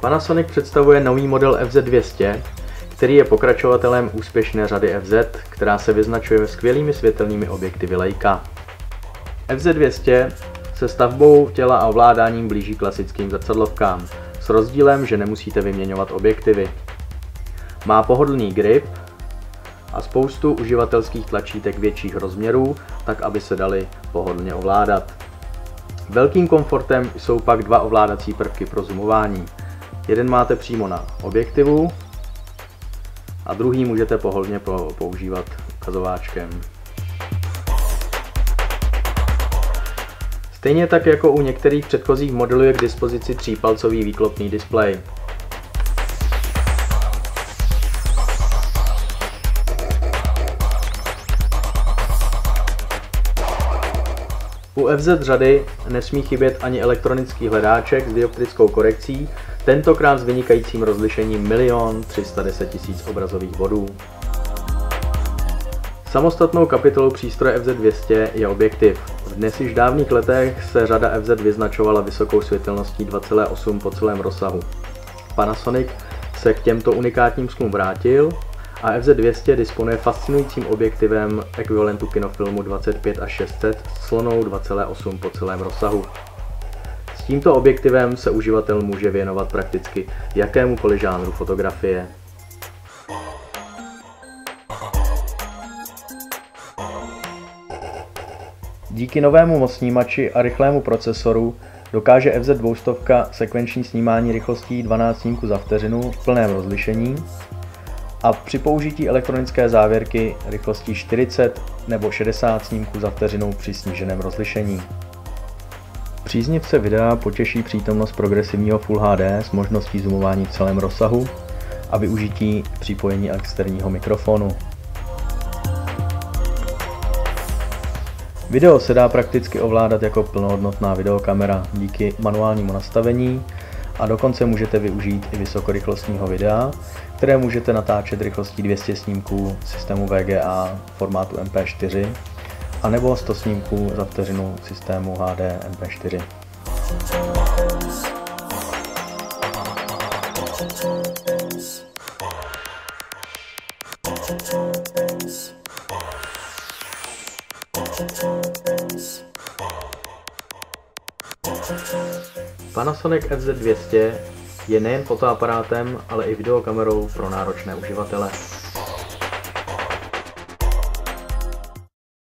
Panasonic představuje nový model FZ200, který je pokračovatelem úspěšné řady FZ, která se vyznačuje skvělými světelnými objektivy Leica. FZ200 se stavbou těla a ovládáním blíží klasickým zrcadlovkám, s rozdílem, že nemusíte vyměňovat objektivy. Má pohodlný grip a spoustu uživatelských tlačítek větších rozměrů, tak aby se dali pohodlně ovládat. Velkým komfortem jsou pak dva ovládací prvky pro zoomování. Jeden máte přímo na objektivu a druhý můžete pohodlně používat ukazováčkem. Stejně tak jako u některých předchozích modelů je k dispozici třípalcový výklopný displej. U FZ řady nesmí chybět ani elektronický hledáček s dioptrickou korekcí, tentokrát s vynikajícím rozlišením 1 310 000 obrazových bodů. Samostatnou kapitolou přístroje FZ200 je objektiv. V dnes již dávných letech se řada FZ vyznačovala vysokou světelností 2,8 po celém rozsahu. Panasonic se k těmto unikátním skům vrátil a FZ200 disponuje fascinujícím objektivem ekvivalentu kinofilmu 25 až 600 s slonou 2,8 po celém rozsahu. S tímto objektivem se uživatel může věnovat prakticky jakémukoliv žánru fotografie. Díky novému mocnímači a rychlému procesoru dokáže FZ200 sekvenční snímání rychlostí 12 snímků za vteřinu v plném rozlišení a při použití elektronické závěrky rychlostí 40 nebo 60 snímků za vteřinu při sníženém rozlišení. Příznivce videa potěší přítomnost progresivního Full HD s možností zoomování v celém rozsahu a využití připojení externího mikrofonu. Video se dá prakticky ovládat jako plnohodnotná videokamera díky manuálnímu nastavení a dokonce můžete využít i vysokorychlostního videa, které můžete natáčet rychlostí 200 snímků systému VGA formátu MP4 a nebo 100 snímků za vteřinu systému HD MP4. Panasonic FZ200 je nejen fotoaparátem, ale i videokamerou pro náročné uživatele.